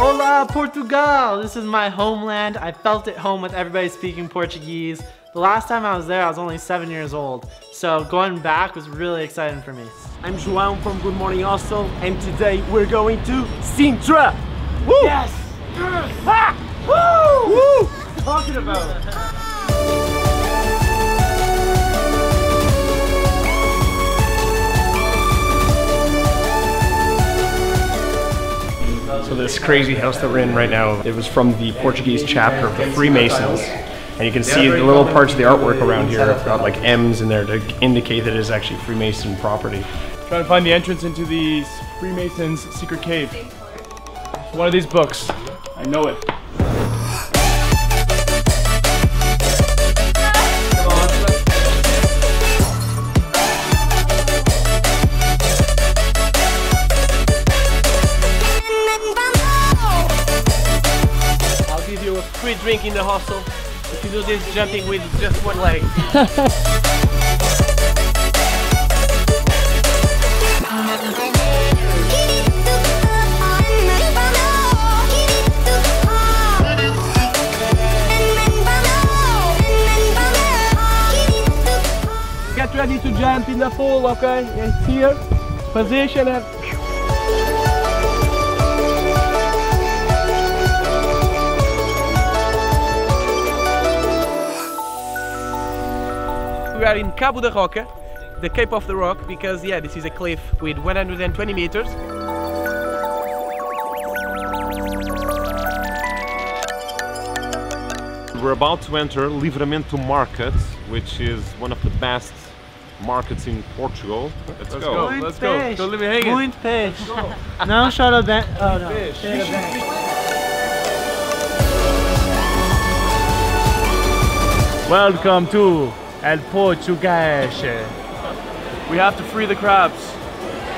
Olá, Portugal! This is my homeland. I felt at home with everybody speaking Portuguese. The last time I was there, I was only seven years old. So going back was really exciting for me. I'm João from Good Morning Hostel, and today we're going to Sintra! Woo! Yes! Ah! Woo! Woo! Talking about. This crazy house that we're in right now, it was from the Portuguese chapter of the Freemasons. And you can see the little parts of the artwork around here have got like M's in there to indicate that it is actually Freemason property. Trying to find the entrance into the Freemasons' secret cave. One of these books. I know it. You a free drink in the hostel if you do this jumping with just one leg. Get ready to jump in the pool, okay? And here, position it. We are in Cabo da Roca, the Cape of the Rock, because yeah, this is a cliff with 120 meters. We're about to enter Livramento Market, which is one of the best markets in Portugal. Let's, Let's go. go. Muito let's go. peixe. Don't leave me hanging. Muito peixe. Não chora bem. Oh, não. Cheira bem. Welcome to El Português. We have to free the crabs.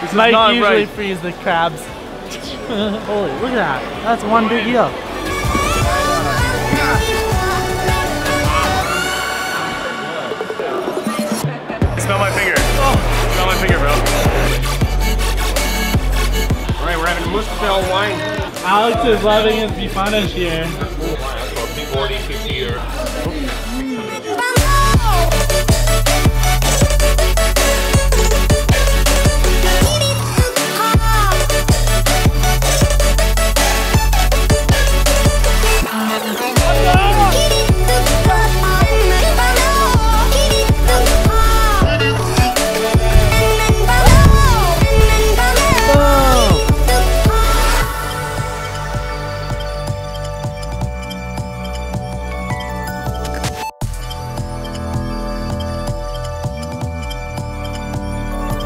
This is Mike not usually right. frees the crabs. Holy, look at that. That's one big eel. Smell my finger. Smell my finger, bro. All right, we're having Muscatel wine. Alex is loving his Bifanas here. 40, 50 years.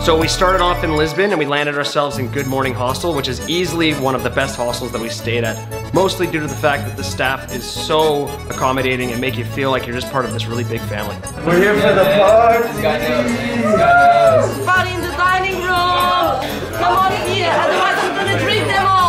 So we started off in Lisbon and we landed ourselves in Good Morning Hostel, which is easily one of the best hostels that we stayed at. Mostly due to the fact that the staff is so accommodating and make you feel like you're just part of this really big family. We're here for the party! Party in the dining room! Come on here, otherwise I'm gonna drink them all!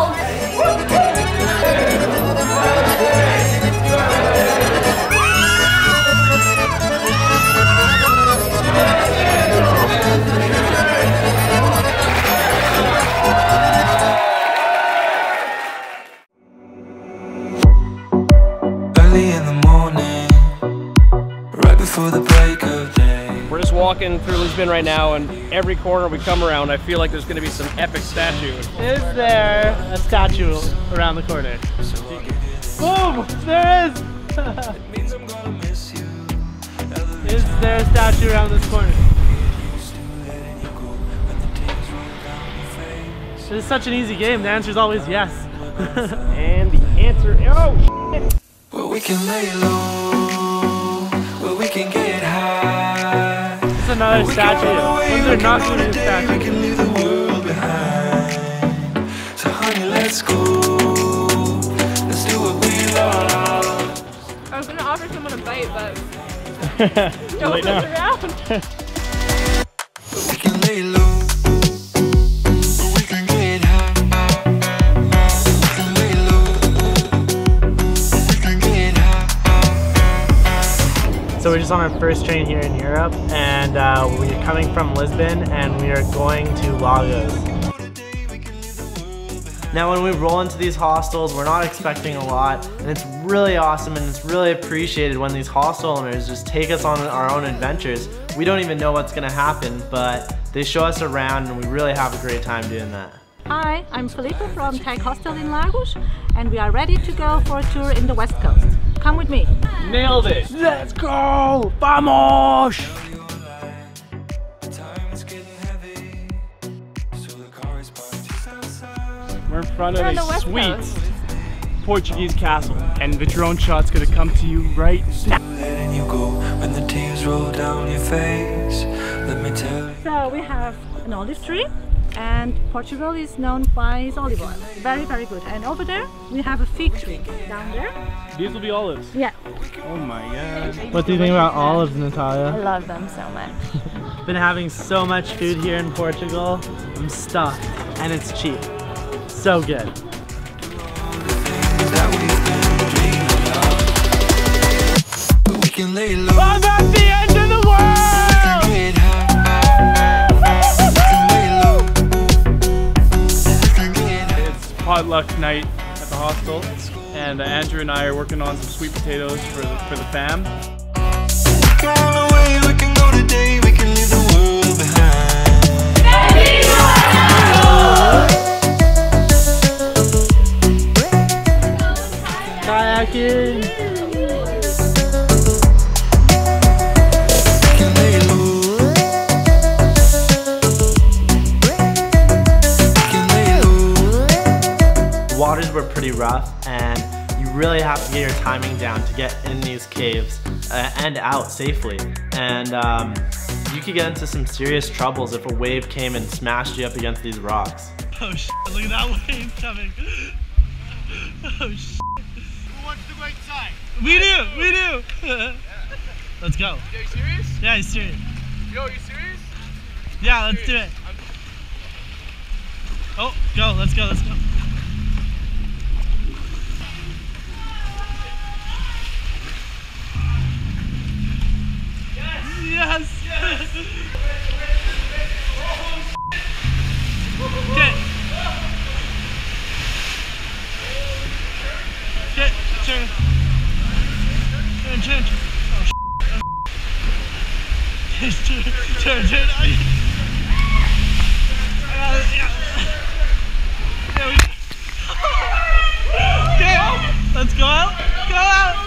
Walking through Lisbon right now and every corner we come around I feel like there's gonna be some epic statue. Is there a statue around the corner? Boom! There is! Means I'm gonna miss you. Is there a statue around this corner? This is such an easy game. The answer is always yes. And the answer, oh shit. Where we can lay low, where we can get high. It's another We can statue. run away, Those we are not run good a we statues. can leave the world behind. So honey, let's go. Let's do what we love. I was gonna offer someone a bite, but Too don't late around. We can lay low, So we're just on our first train here in Europe, and uh, we're coming from Lisbon, and we are going to Lagos. Now when we roll into these hostels, we're not expecting a lot, and it's really awesome and it's really appreciated when these hostel owners just take us on our own adventures. We don't even know what's gonna happen, but they show us around and we really have a great time doing that. Hi, I'm Felipe from Tag Hostel in Lagos, and we are ready to go for a tour in the West Coast. Come with me. Nailed it! Let's go! Vamos! Time is getting heavy, so the car is parked just outside. We're in front of We're on a the sweet Coast. Portuguese castle, and the drone shot's gonna come to you right now. Letting you go when the tears roll down your face. Let me tell you. So we have an olive tree, and Portugal is known by its olive oil. Very, very good. And over there we have a fig tree down there. These will be olives. Yeah, Oh my god. What do you think about olives, Natalia? I love them so much. Been having so much food here in Portugal. I'm stuffed, and it's cheap. So good. that potluck night at the hostel, and uh, Andrew and I are working on some sweet potatoes for the, for the fam. Waters were pretty rough and you really have to get your timing down to get in these caves uh, and out safely. And um, you could get into some serious troubles if a wave came and smashed you up against these rocks. Oh shit, look at that wave coming. Oh shit. Who wants to go inside? We do, we do. let's go. Are you serious? Yeah, he's serious. Yo, are you serious? Yeah, let's do it. Oh, go, let's go, let's go. Yes! Yes! Okay. Okay, turn. Turn, turn. Oh, sh- oh, turn, turn, turn. I yeah. We Okay, let's go out. Go out.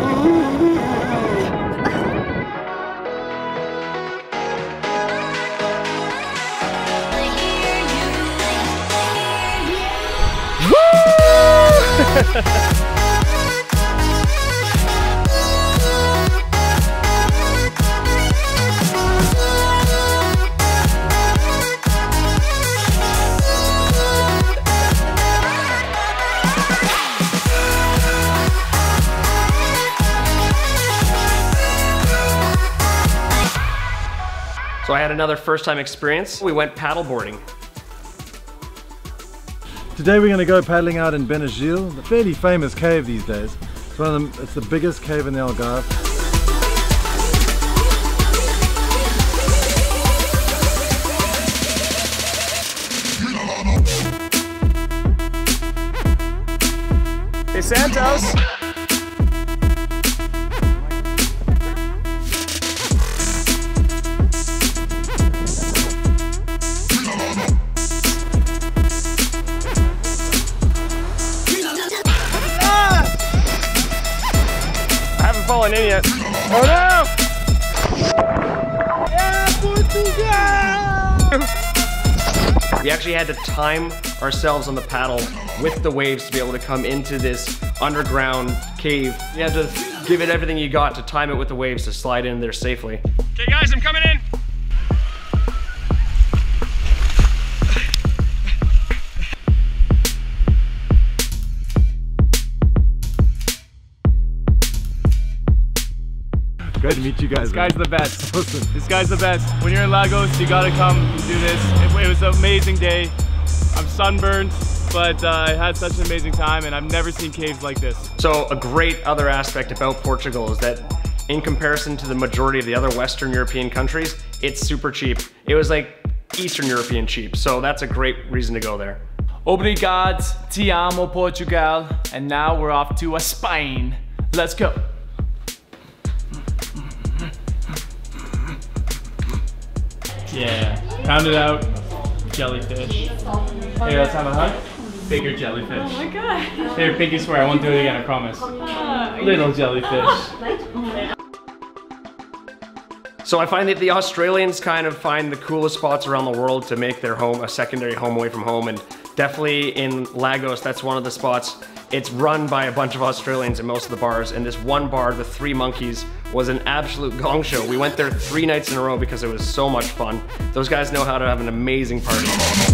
So I had another first time experience. We went paddleboarding. Today we're going to go paddling out in Benagil, the fairly famous cave these days. It's one of them, it's the biggest cave in the Algarve. Hey Santos! Actually had to time ourselves on the paddle with the waves to be able to come into this underground cave. You had to give it everything you got to time it with the waves to slide in there safely. Okay guys, I'm coming in. To meet you guys. This guy's man. the best. Awesome. This guy's the best. When you're in Lagos, you gotta come do this. It, it was an amazing day. I'm sunburned, but uh, I had such an amazing time, and I've never seen caves like this. So a great other aspect about Portugal is that in comparison to the majority of the other Western European countries, it's super cheap. It was like Eastern European cheap. So that's a great reason to go there. Obrigado, ti amo Portugal, and now we're off to a Spain. Let's go. Yeah, pound it out, jellyfish. Hey, let's have a hug. Bigger jellyfish. Oh my god. Here, Pinky swear, I won't do it again, I promise. Oh, Little jellyfish. So I find that the Australians kind of find the coolest spots around the world to make their home a secondary home away from home and definitely in Lagos that's one of the spots. It's run by a bunch of Australians in most of the bars and this one bar, the Three Monkeys, was an absolute gong show. We went there three nights in a row because it was so much fun. Those guys know how to have an amazing party.